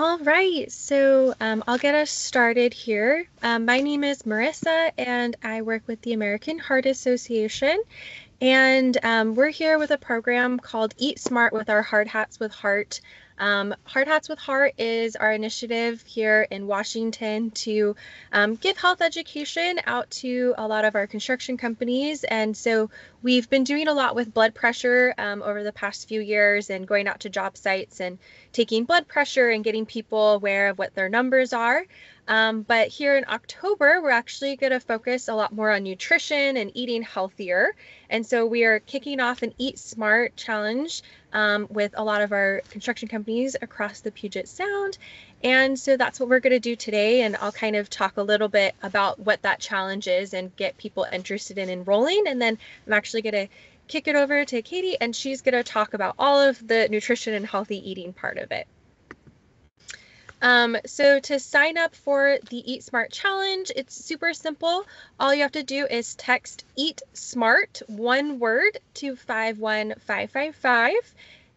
All right, so um, I'll get us started here. Um, my name is Marissa, and I work with the American Heart Association. And um, we're here with a program called Eat Smart with our Hard Hats with Heart. Um, Hard Hats with Heart is our initiative here in Washington to um, give health education out to a lot of our construction companies. And so we've been doing a lot with blood pressure um, over the past few years and going out to job sites and taking blood pressure and getting people aware of what their numbers are. Um, but here in October, we're actually going to focus a lot more on nutrition and eating healthier. And so we are kicking off an Eat Smart challenge um, with a lot of our construction companies across the Puget Sound. And so that's what we're going to do today. And I'll kind of talk a little bit about what that challenge is and get people interested in enrolling. And then I'm actually going to kick it over to Kadie, and she's going to talk about all of the nutrition and healthy eating part of it. Um, so to sign up for the Eat Smart Challenge, it's super simple. All you have to do is text Eat Smart, one word, to 51555.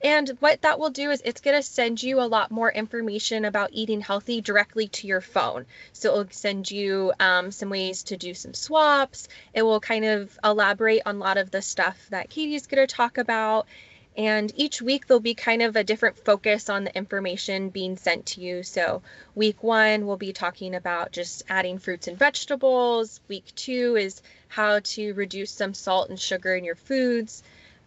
And what that will do is it's going to send you a lot more information about eating healthy directly to your phone. So it will send you um, some ways to do some swaps. It will kind of elaborate on a lot of the stuff that Kadie's going to talk about. And each week there'll be kind of a different focus on the information being sent to you. So, week one, we'll be talking about just adding fruits and vegetables. Week two is how to reduce some salt and sugar in your foods.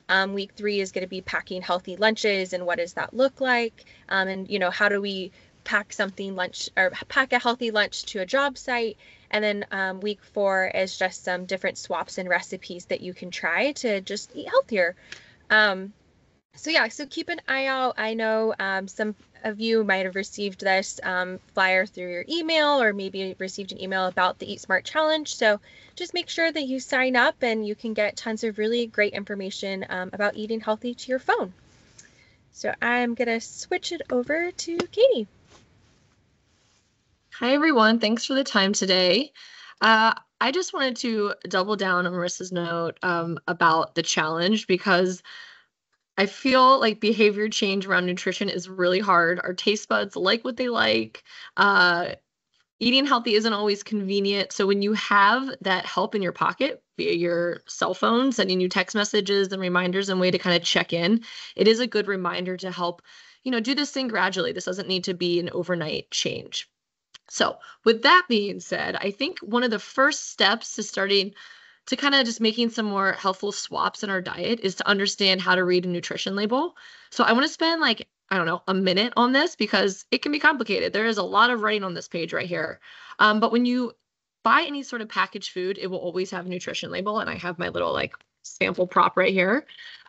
Um, week three is going to be packing healthy lunches and what does that look like? Um, and, you know, how do we pack something lunch or pack a healthy lunch to a job site? And then um, week four is just some different swaps and recipes that you can try to just eat healthier. Um, so yeah, so keep an eye out. I know um, some of you might have received this um, flyer through your email or maybe received an email about the Eat Smart Challenge. So just make sure that you sign up and you can get tons of really great information um, about eating healthy to your phone. So I'm going to switch it over to Kadie. Hi, everyone. Thanks for the time today. Uh, I just wanted to double down on Marissa's note um, about the challenge because I feel like behavior change around nutrition is really hard. Our taste buds like what they like. Uh, eating healthy isn't always convenient. So when you have that help in your pocket via your cell phone, sending you text messages and reminders and way to kind of check in, it is a good reminder to help, you know, do this thing gradually. This doesn't need to be an overnight change. So with that being said, I think one of the first steps to starting to kind of just making some more helpful swaps in our diet is to understand how to read a nutrition label. So I want to spend like, I don't know, a minute on this because it can be complicated. There is a lot of writing on this page right here. Um, but when you buy any sort of packaged food, it will always have a nutrition label. And I have my little like sample prop right here.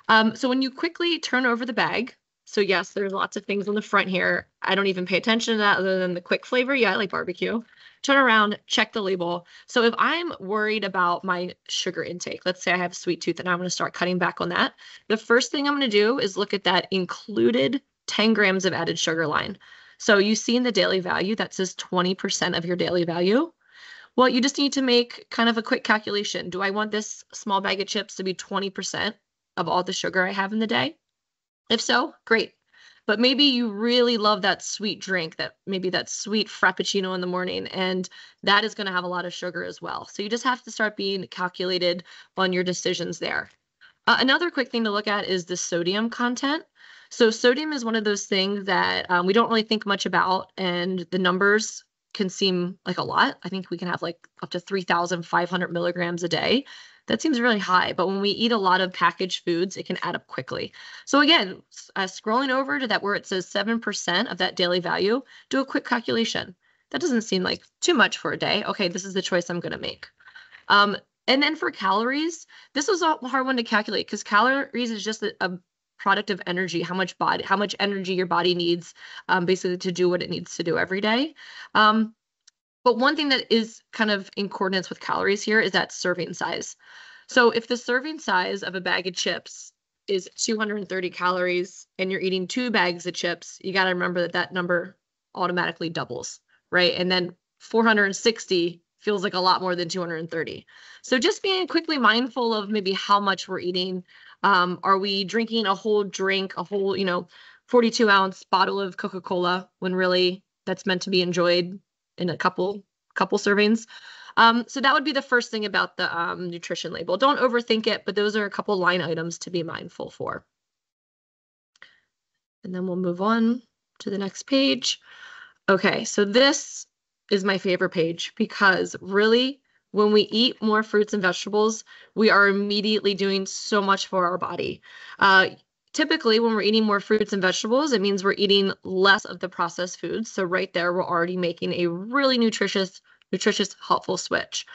Um, so when you quickly turn over the bag, so yes, there's lots of things on the front here. I don't even pay attention to that other than the quick flavor. Yeah, I like barbecue turn around, check the label. So if I'm worried about my sugar intake, let's say I have a sweet tooth and I'm going to start cutting back on that, the first thing I'm going to do is look at that included 10 grams of added sugar line. So you see in the daily value that says 20% of your daily value. Well, you just need to make kind of a quick calculation. Do I want this small bag of chips to be 20% of all the sugar I have in the day? If so, great but maybe you really love that sweet drink that maybe that sweet frappuccino in the morning and that is going to have a lot of sugar as well. So you just have to start being calculated on your decisions there. Uh, another quick thing to look at is the sodium content. So sodium is one of those things that um, we don't really think much about and the numbers can seem like a lot i think we can have like up to 3500 milligrams a day that seems really high. But when we eat a lot of packaged foods, it can add up quickly. So again, uh, scrolling over to that where it says 7% of that daily value, do a quick calculation. That doesn't seem like too much for a day. Okay, this is the choice I'm going to make. Um, and then for calories, this was a hard one to calculate because calories is just a, a, product of energy, how much body, how much energy your body needs, um, basically to do what it needs to do every day. Um, but one thing that is kind of in coordinates with calories here is that serving size. So if the serving size of a bag of chips is 230 calories and you're eating two bags of chips, you got to remember that that number automatically doubles, right? And then 460 feels like a lot more than 230. So just being quickly mindful of maybe how much we're eating. Um, are we drinking a whole drink, a whole, you know, 42 ounce bottle of Coca Cola when really that's meant to be enjoyed in a couple couple servings. Um, so that would be the first thing about the um, nutrition label. Don't overthink it, but those are a couple line items to be mindful for. And then we'll move on to the next page. Okay, so this is my favorite page because really when we eat more fruits and vegetables, we are immediately doing so much for our body. Uh, typically, when we're eating more fruits and vegetables, it means we're eating less of the processed foods. So right there, we're already making a really nutritious, nutritious, helpful switch.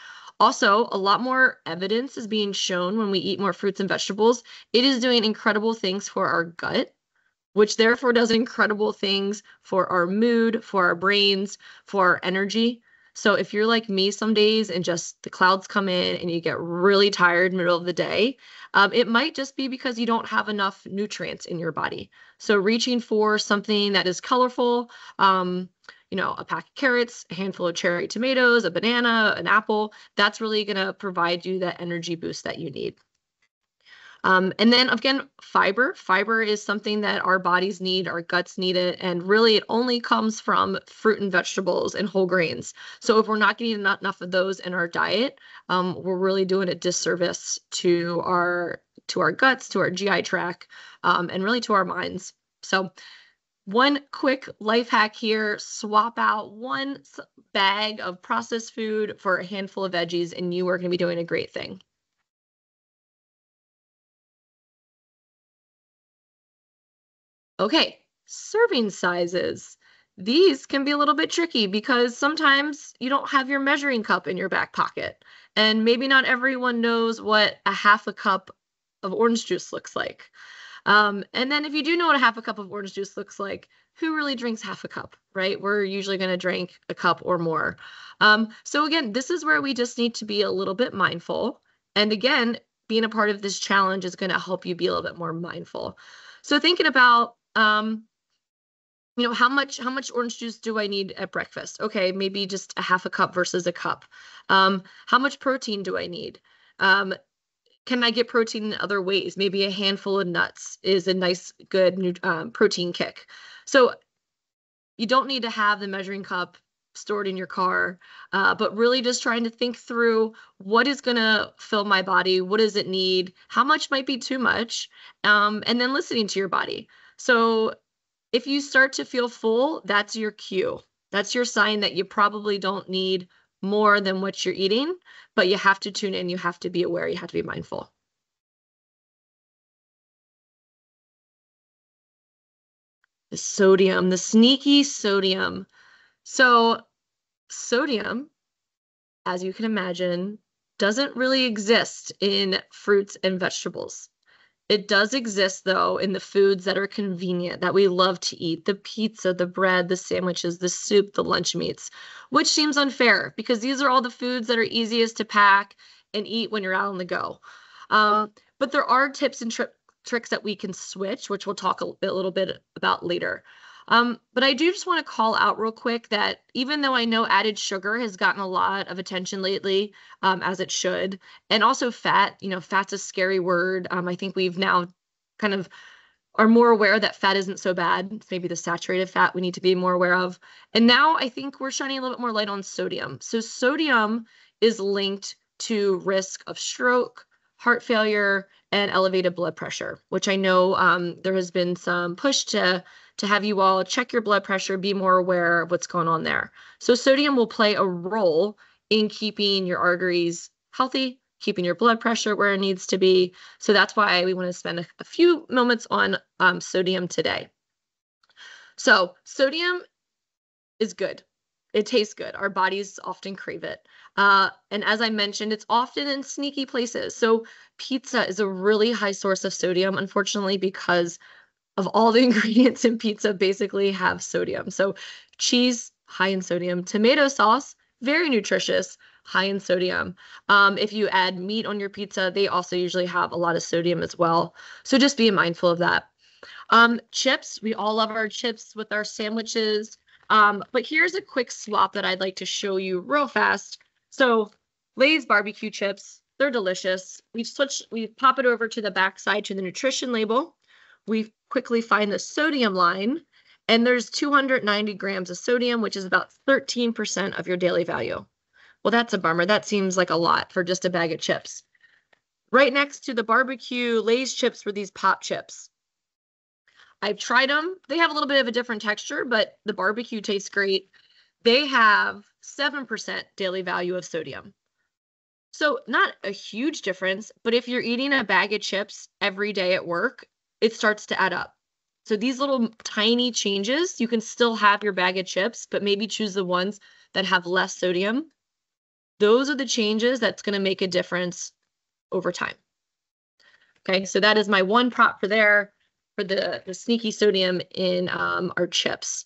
Also, a lot more evidence is being shown when we eat more fruits and vegetables. It is doing incredible things for our gut, which therefore does incredible things for our mood, for our brains, for our energy. So if you're like me some days and just the clouds come in and you get really tired middle of the day, um, it might just be because you don't have enough nutrients in your body. So reaching for something that is colorful, um, you know, a pack of carrots, a handful of cherry tomatoes, a banana, an apple, that's really going to provide you that energy boost that you need. Um, and then again, fiber. Fiber is something that our bodies need, our guts need it, and really it only comes from fruit and vegetables and whole grains. So if we're not getting enough of those in our diet, um, we're really doing a disservice to our to our guts, to our GI tract, um, and really to our minds. So one quick life hack here swap out one bag of processed food for a handful of veggies and you are going to be doing a great thing Okay, serving sizes. These can be a little bit tricky because sometimes you don't have your measuring cup in your back pocket. And maybe not everyone knows what a half a cup of orange juice looks like. Um, and then if you do know what a half a cup of orange juice looks like, who really drinks half a cup, right? We're usually going to drink a cup or more. Um, so again, this is where we just need to be a little bit mindful. And again, being a part of this challenge is going to help you be a little bit more mindful. So thinking about um you know how much how much orange juice do i need at breakfast? Okay maybe just a half a cup versus a cup. Um how much protein do i need? Um can i get protein in other ways? Maybe a handful of nuts is a nice good um, protein kick. So you don't need to have the measuring cup stored in your car uh, but really just trying to think through what is going to fill my body what does it need how much might be too much um, and then listening to your body so if you start to feel full, that's your cue. That's your sign that you probably don't need more than what you're eating, but you have to tune in, you have to be aware, you have to be mindful. The sodium, the sneaky sodium. So, sodium, as you can imagine, doesn't really exist in fruits and vegetables. It does exist though in the foods that are convenient that we love to eat the pizza, the bread, the sandwiches, the soup, the lunch meats, which seems unfair because these are all the foods that are easiest to pack and eat when you're out on the go. Um, but there are tips and tri- tricks that we can switch, which we'll talk a, a little bit about later. Um, but I do just want to call out real quick that even though I know added sugar has gotten a lot of attention lately, um, as it should, and also fat, you know, fat's a scary word. Um, I think we've now kind of are more aware that fat isn't so bad. It's maybe the saturated fat we need to be more aware of. And now I think we're shining a little bit more light on sodium. So sodium is linked to risk of stroke, heart failure, and elevated blood pressure, which I know um, there has been some push to to have you all check your blood pressure, be more aware of what's going on there. So sodium will play a role in keeping your arteries healthy, keeping your blood pressure where it needs to be. So that's why we want to spend a, few moments on um, sodium today. So sodium is good. It tastes good. Our bodies often crave it. Uh, and as I mentioned, it's often in sneaky places. So pizza is a really high source of sodium, unfortunately, because of all the ingredients in pizza basically have sodium. So cheese, high in sodium. Tomato sauce, very nutritious, high in sodium. Um, if you add meat on your pizza, they also usually have a lot of sodium as well. So just be mindful of that. Um, chips, we all love our chips with our sandwiches. Um, but here's a quick swap that I'd like to show you real fast. So Lay's barbecue chips, they're delicious. We switch, we pop it over to the back side to the nutrition label we quickly find the sodium line, and there's 290 grams of sodium, which is about 13% of your daily value. Well, that's a bummer. That seems like a lot for just a bag of chips. Right next to the barbecue Lay's chips were these pop chips. I've tried them. They have a little bit of a different texture, but the barbecue tastes great. They have 7% daily value of sodium. So, not a huge difference, but if you're eating a bag of chips every day at work, it starts to add up. So, these little tiny changes, you can still have your bag of chips, but maybe choose the ones that have less sodium. Those are the changes that's going to make a difference over time. Okay, so that is my one prop for there for the, the sneaky sodium in um, our chips.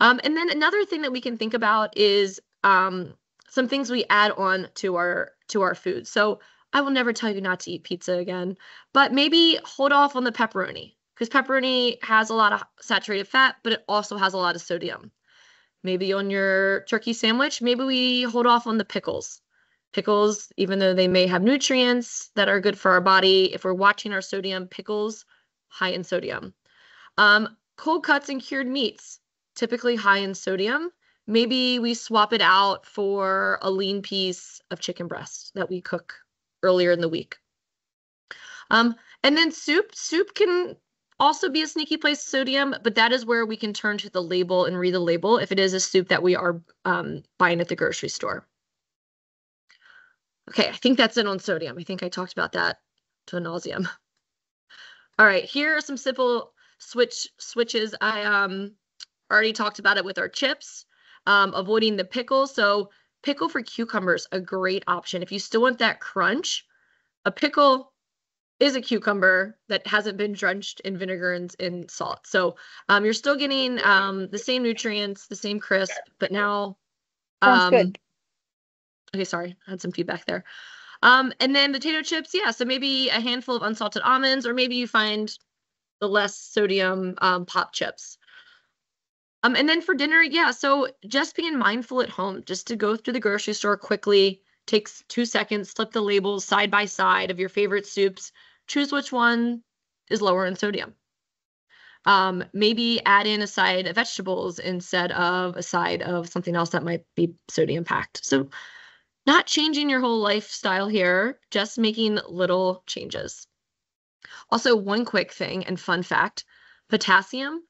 Um, and then another thing that we can think about is um, some things we add on to our to our food. So I will never tell you not to eat pizza again, but maybe hold off on the pepperoni because pepperoni has a lot of saturated fat, but it also has a lot of sodium. Maybe on your turkey sandwich, maybe we hold off on the pickles. Pickles, even though they may have nutrients that are good for our body, if we're watching our sodium, pickles high in sodium. Um, cold cuts and cured meats, typically high in sodium. Maybe we swap it out for a lean piece of chicken breast that we cook earlier in the week. Um, and then soup. Soup can also be a sneaky place sodium, but that is where we can turn to the label and read the label if it is a soup that we are um, buying at the grocery store. Okay, I think that's it on sodium. I think I talked about that to nauseum. All right, here are some simple switch switches. I um already talked about it with our chips, um, avoiding the pickle. So pickle for cucumbers, a great option. If you still want that crunch, a pickle is a cucumber that hasn't been drenched in vinegar and in salt. So um, you're still getting um, the same nutrients, the same crisp, but now. Um, good. Okay, sorry, I had some feedback there. Um, and then potato chips, yeah. So maybe a handful of unsalted almonds, or maybe you find the less sodium um, pop chips. Um, and then for dinner, yeah. So just being mindful at home, just to go through the grocery store quickly, takes two seconds, flip the labels side by side of your favorite soups, choose which one is lower in sodium. Um, maybe add in a side of vegetables instead of a side of something else that might be sodium packed. So not changing your whole lifestyle here, just making little changes. Also, one quick thing and fun fact potassium,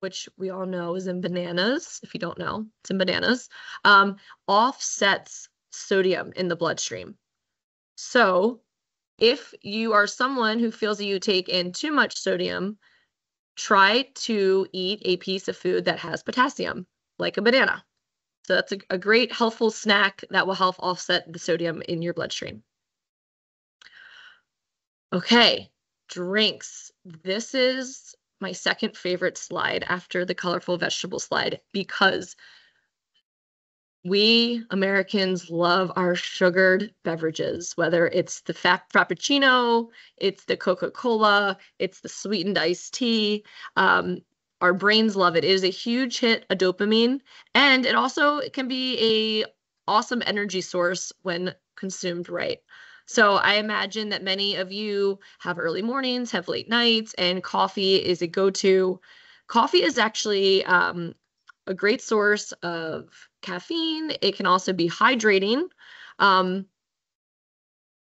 which we all know is in bananas. If you don't know, it's in bananas, um, offsets sodium in the bloodstream. So, if you are someone who feels that you take in too much sodium, try to eat a piece of food that has potassium, like a banana. So that's a, a great healthful snack that will help offset the sodium in your bloodstream. Okay, drinks. This is my second favorite slide after the colorful vegetable slide because we Americans love our sugared beverages, whether it's the Frappuccino, it's the Coca Cola, it's the sweetened iced tea. Um, our brains love it. It is a huge hit, a dopamine, and it also can be a awesome energy source when consumed right. So I imagine that many of you have early mornings, have late nights, and coffee is a go-to. Coffee is actually um, a great source of caffeine. It can also be hydrating. Um,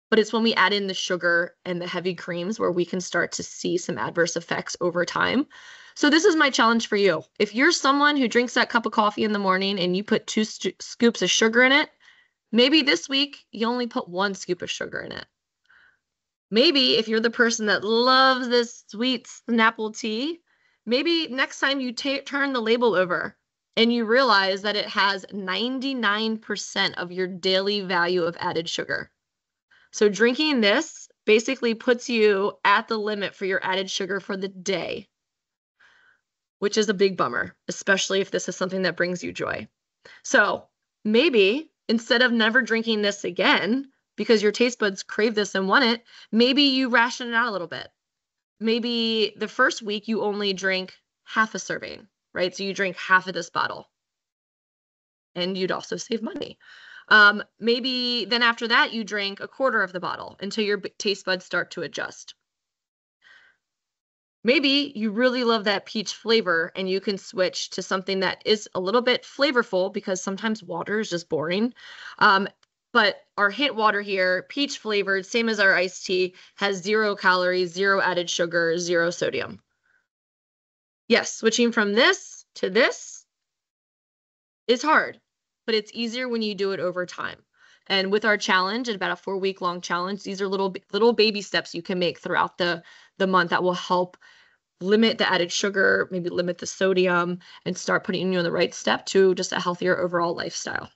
but it's when we add in the sugar and the heavy creams where we can start to see some adverse effects over time. So this is my challenge for you. If you're someone who drinks that cup of coffee in the morning and you put two scoops of sugar in it, maybe this week you only put one scoop of sugar in it. Maybe if you're the person that loves this sweet Snapple tea, maybe next time you turn the label over and you realize that it has 99% of your daily value of added sugar. So drinking this basically puts you at the limit for your added sugar for the day which is a big bummer, especially if this is something that brings you joy. So maybe instead of never drinking this again because your taste buds crave this and want it, maybe you ration it out a little bit. Maybe the first week you only drink half a serving, right? So you drink half of this bottle and you'd also save money. Um, maybe then after that, you drink a quarter of the bottle until your taste buds start to adjust Maybe you really love that peach flavor and you can switch to something that is a little bit flavorful because sometimes water is just boring. Um, but our hint water here, peach flavored, same as our iced tea, has zero calories, zero added sugar, zero sodium. Yes, switching from this to this is hard, but it's easier when you do it over time. And with our challenge, about a four week long challenge, these are little little baby steps you can make throughout the the month that will help limit the added sugar, maybe limit the sodium, and start putting you on the right step to just a healthier overall lifestyle.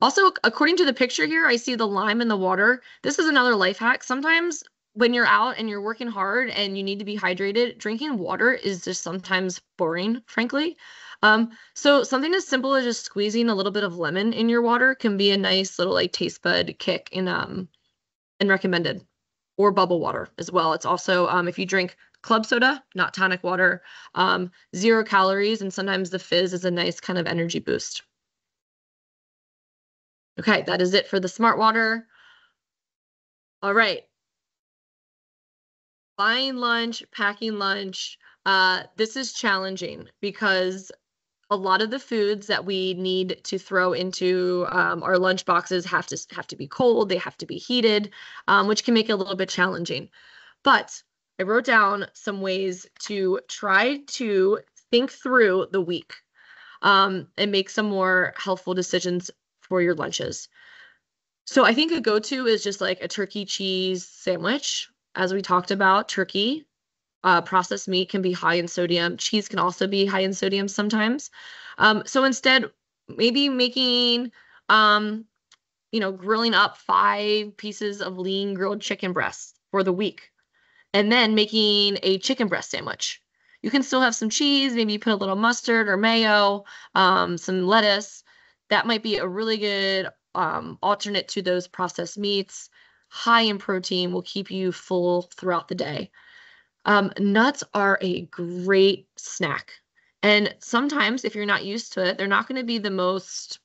Also, according to the picture here, I see the lime in the water. This is another life hack. Sometimes when you're out and you're working hard and you need to be hydrated, drinking water is just sometimes boring, frankly. Um, so something as simple as just squeezing a little bit of lemon in your water can be a nice little like taste bud kick in um and recommended. Or bubble water as well. It's also um if you drink club soda, not tonic water, um, zero calories, and sometimes the fizz is a nice kind of energy boost. Okay, that is it for the smart water. All right. Buying lunch, packing lunch. Uh, this is challenging because a lot of the foods that we need to throw into um, our lunch boxes have to have to be cold. They have to be heated, um, which can make it a little bit challenging. But I wrote down some ways to try to think through the week um, and make some more healthful decisions for your lunches. So I think a go-to is just like a turkey cheese sandwich. As we talked about, turkey, uh, processed meat can be high in sodium. Cheese can also be high in sodium sometimes. Um, so instead, maybe making, um, you know, grilling up five pieces of lean grilled chicken breasts for the week, and then making a chicken breast sandwich. You can still have some cheese, maybe you put a little mustard or mayo, um, some lettuce, that might be a really good um, alternate to those processed meats. High in protein will keep you full throughout the day. Um, nuts are a great snack. And sometimes, if you're not used to it, they're not going to be the most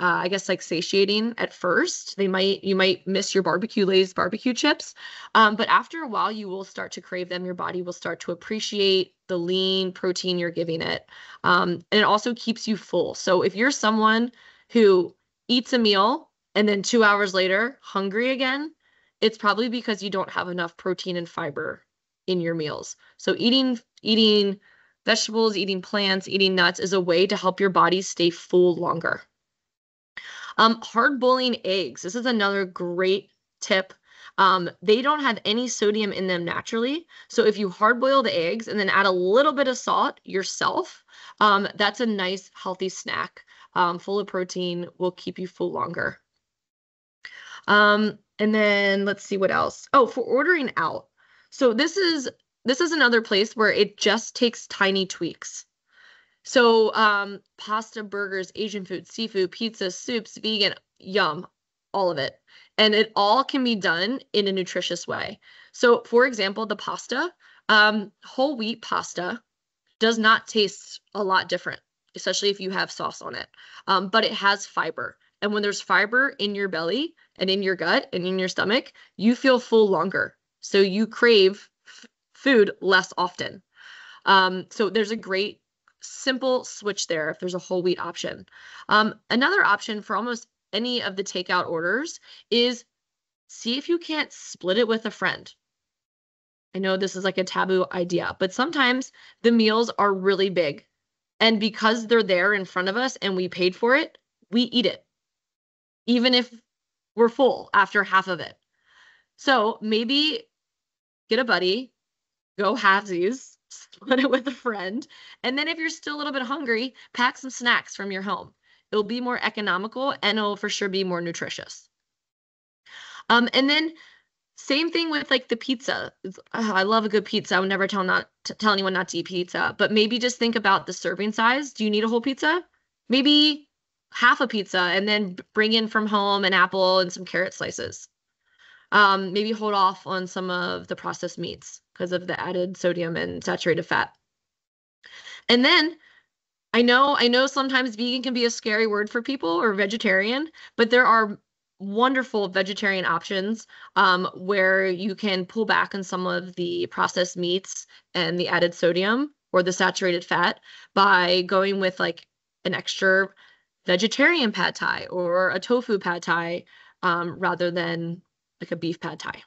uh, I guess like satiating at first. They might you might miss your barbecue Lay's barbecue chips, um, but after a while you will start to crave them. Your body will start to appreciate the lean protein you're giving it, um, and it also keeps you full. So if you're someone who eats a meal and then two hours later hungry again, it's probably because you don't have enough protein and fiber in your meals. So eating eating vegetables, eating plants, eating nuts is a way to help your body stay full longer. Um, hard boiling eggs. This is another great tip. Um, they don't have any sodium in them naturally. So if you hard boil the eggs and then add a little bit of salt yourself, um, that's a nice healthy snack um, full of protein, will keep you full longer. Um, and then let's see what else. Oh, for ordering out. So this is this is another place where it just takes tiny tweaks. So, um, pasta, burgers, Asian food, seafood, pizza, soups, vegan, yum, all of it. And it all can be done in a nutritious way. So, for example, the pasta, um, whole wheat pasta does not taste a lot different, especially if you have sauce on it. Um, but it has fiber. And when there's fiber in your belly and in your gut and in your stomach, you feel full longer. So you crave f- food less often. Um, so there's a great simple switch there if there's a whole wheat option. Um, another option for almost any of the takeout orders is see if you can't split it with a friend. I know this is like a taboo idea, but sometimes the meals are really big. And because they're there in front of us and we paid for it, we eat it, even if we're full after half of it. So maybe get a buddy, go halvesies, split it with a friend. And then if you're still a little bit hungry, pack some snacks from your home. It'll be more economical and it'll for sure be more nutritious. Um, and then same thing with like the pizza. Oh, I love a good pizza. I would never tell not tell anyone not to eat pizza, but maybe just think about the serving size. Do you need a whole pizza? Maybe half a pizza and then bring in from home an apple and some carrot slices. Um, maybe hold off on some of the processed meats because of the added sodium and saturated fat. And then I know I know sometimes vegan can be a scary word for people or vegetarian, but there are wonderful vegetarian options um, where you can pull back on some of the processed meats and the added sodium or the saturated fat by going with like an extra vegetarian pad thai or a tofu pad thai um, rather than like a beef pad thai.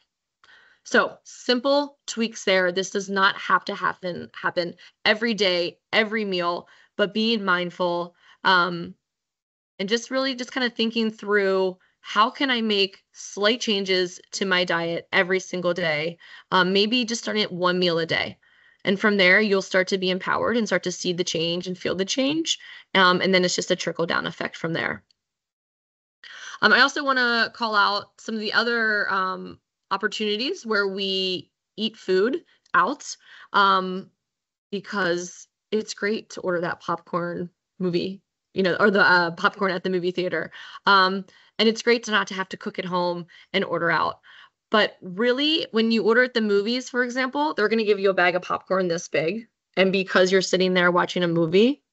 So simple tweaks there. This does not have to happen happen every day, every meal, but being mindful um, and just really just kind of thinking through how can I make slight changes to my diet every single day? Um, maybe just starting at one meal a day. And from there, you'll start to be empowered and start to see the change and feel the change. Um, and then it's just a trickle down effect from there. Um, I also want to call out some of the other um, opportunities where we eat food out um, because it's great to order that popcorn movie, you know, or the uh, popcorn at the movie theater. Um, and it's great to not to have to cook at home and order out. But really, when you order at the movies, for example, they're going to give you a bag of popcorn this big. And because you're sitting there watching a movie,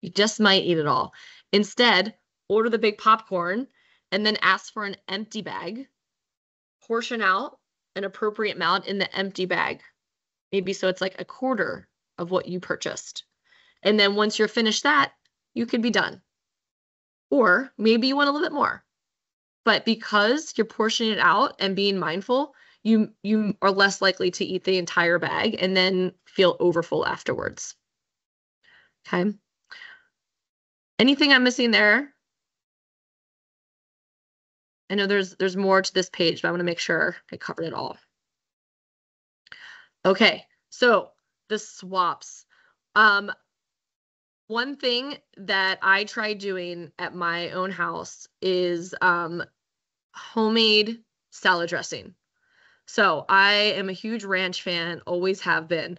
you just might eat it all. Instead, order the big popcorn and then ask for an empty bag. Portion out an appropriate amount in the empty bag. Maybe so it's like a quarter of what you purchased. And then once you're finished that, you could be done. Or maybe you want a little bit more but because you're portioning it out and being mindful you you are less likely to eat the entire bag and then feel overfull afterwards okay anything i'm missing there i know there's there's more to this page but i want to make sure i covered it all okay so the swaps um one thing that I try doing at my own house is um, homemade salad dressing. So I am a huge ranch fan, always have been.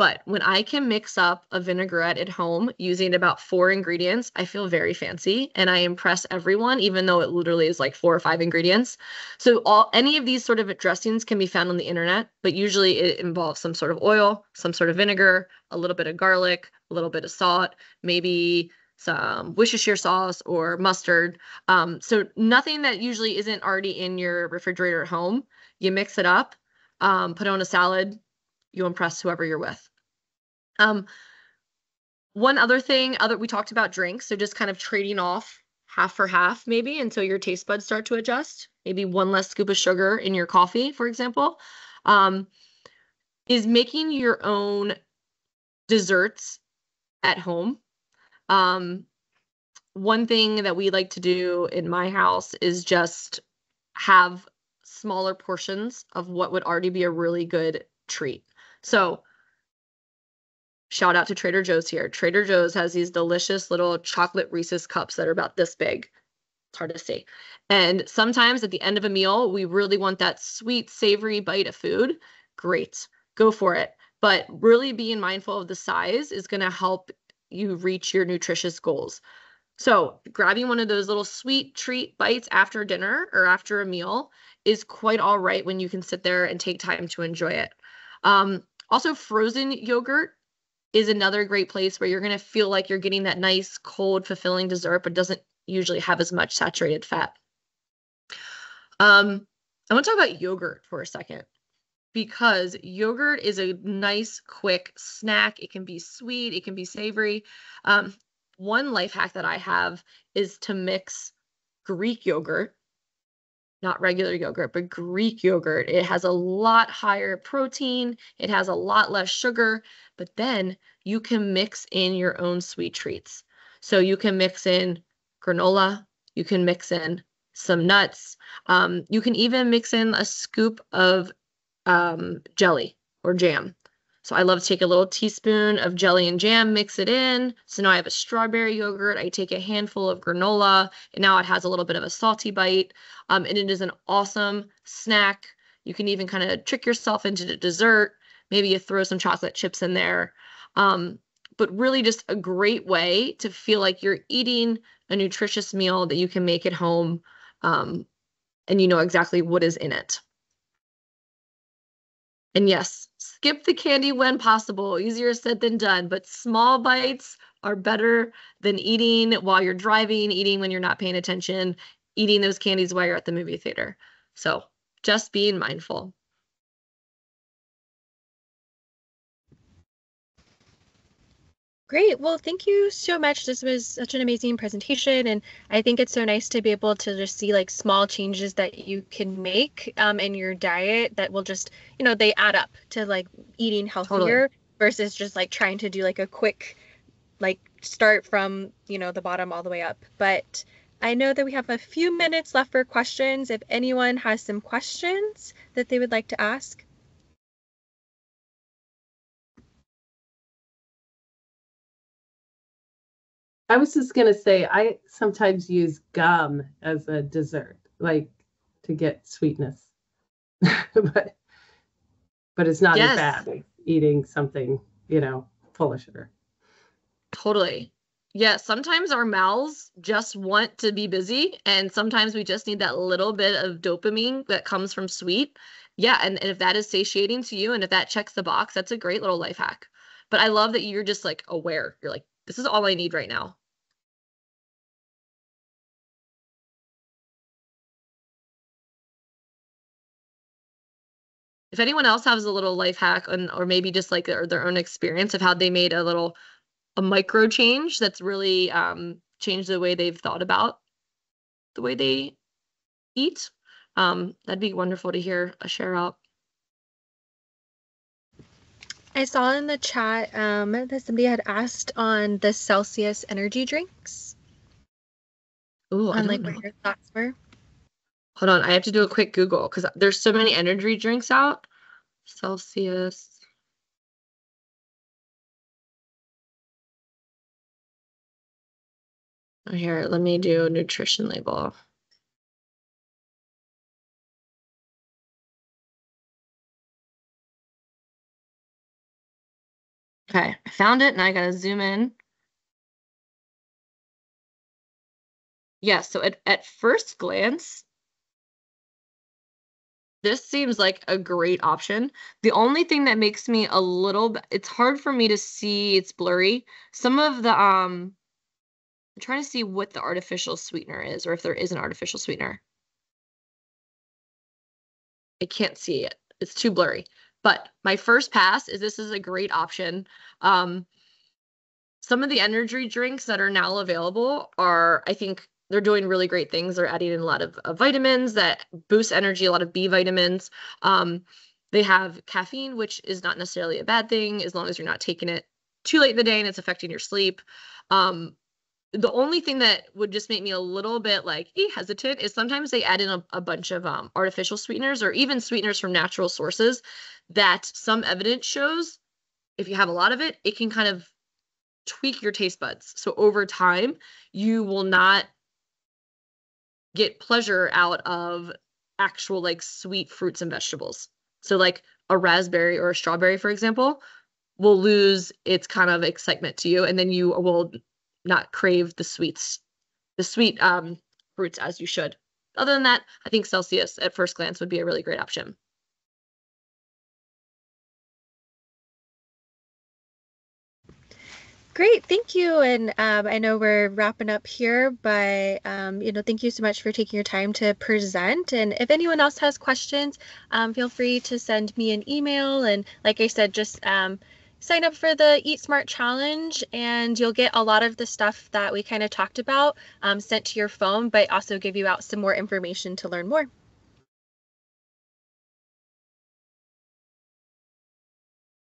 But when I can mix up a vinaigrette at home using about four ingredients, I feel very fancy and I impress everyone, even though it literally is like four or five ingredients. So all any of these sort of dressings can be found on the internet, but usually it involves some sort of oil, some sort of vinegar, a little bit of garlic, a little bit of salt, maybe some Worcestershire sauce or mustard. Um, so nothing that usually isn't already in your refrigerator at home. You mix it up, um, put on a salad, you impress whoever you're with. Um, one other thing, other we talked about drinks, so just kind of trading off half for half maybe until your taste buds start to adjust. Maybe one less scoop of sugar in your coffee, for example. Um, is making your own desserts at home. Um, one thing that we like to do in my house is just have smaller portions of what would already be a really good treat. So, shout out to Trader Joe's here. Trader Joe's has these delicious little chocolate Reese's cups that are about this big. It's hard to see. And sometimes at the end of a meal, we really want that sweet, savory bite of food. Great, go for it. But really being mindful of the size is going to help you reach your nutritious goals. So, grabbing one of those little sweet treat bites after dinner or after a meal is quite all right when you can sit there and take time to enjoy it. Um, also, frozen yogurt is another great place where you're going to feel like you're getting that nice, cold, fulfilling dessert, but doesn't usually have as much saturated fat. Um, I want to talk about yogurt for a second because yogurt is a nice, quick snack. It can be sweet, it can be savory. Um, one life hack that I have is to mix Greek yogurt, not regular yogurt, but Greek yogurt. It has a lot higher protein, it has a lot less sugar, but then you can mix in your own sweet treats. So you can mix in granola, you can mix in some nuts. Um, you can even mix in a scoop of um, jelly or jam. So I love to take a little teaspoon of jelly and jam, mix it in. So now I have a strawberry yogurt. I take a handful of granola, and now it has a little bit of a salty bite. Um, and it is an awesome snack. You can even kind of trick yourself into dessert. Maybe you throw some chocolate chips in there. Um, but really just a great way to feel like you're eating a nutritious meal that you can make at home um, and you know exactly what is in it. And yes, skip the candy when possible. Easier said than done, but small bites are better than eating while you're driving, eating when you're not paying attention. eating those candies while you're at the movie theater. So just being mindful. Great. Well, thank you so much. This was such an amazing presentation. And I think it's so nice to be able to just see like small changes that you can make um, in your diet that will just, you know, they add up to like eating healthier totally. versus just like trying to do like a quick, like start from, you know, the bottom all the way up. But I know that we have a few minutes left for questions. If anyone has some questions that they would like to ask. I was just gonna say I sometimes use gum as a dessert, like to get sweetness. but but it's not yes. as bad eating something, you know, full of sugar. Totally. Yeah, sometimes our mouths just want to be busy, and sometimes we just need that little bit of dopamine that comes from sweet. Yeah, and, and if that is satiating to you and if that checks the box, that's a great little life hack. But I love that you're just like aware. You're like, this is all I need right now. If anyone else has a little life hack and or maybe just like their, their own experience of how they made a little a micro change that's really um, changed the way they've thought about the way they eat um, that'd be wonderful to hear a share out i saw in the chat um, that somebody had asked on the celsius energy drinks Ooh, on like know. what your thoughts were Hold on, I have to do a quick Google because there's so many energy drinks out. Celsius. Oh, here, let me do nutrition label. Okay, I found it and I gotta zoom in. Yeah, so at, at first glance, this seems like a great option. The only thing that makes me a little it's hard for me to see, it's blurry. Some of the um I'm trying to see what the artificial sweetener is or if there is an artificial sweetener. I can't see it. It's too blurry. But my first pass is this is a great option. Um some of the energy drinks that are now available are I think they're doing really great things. They're adding in a lot of, of vitamins that boost energy, a lot of B vitamins. Um, they have caffeine, which is not necessarily a bad thing as long as you're not taking it too late in the day and it's affecting your sleep. Um, the only thing that would just make me a little bit like eh, hesitant is sometimes they add in a, a bunch of um, artificial sweeteners or even sweeteners from natural sources that some evidence shows if you have a lot of it, it can kind of tweak your taste buds. So over time, you will not get pleasure out of actual like sweet fruits and vegetables. So like a raspberry or a strawberry, for example, will lose its kind of excitement to you, and then you will not crave the sweets, the sweet um, fruits as you should. Other than that, I think Celsius at first glance would be a really great option. Great, thank you. And um, I know we're wrapping up here, but um, you know, thank you so much for taking your time to present. And if anyone else has questions, um, feel free to send me an email. And like I said, just um, sign up for the Eat Smart Challenge, and you'll get a lot of the stuff that we kind of talked about um, sent to your phone, but also give you out some more information to learn more.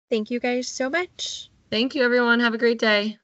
Thank you guys so much. Thank you, everyone. Have a great day.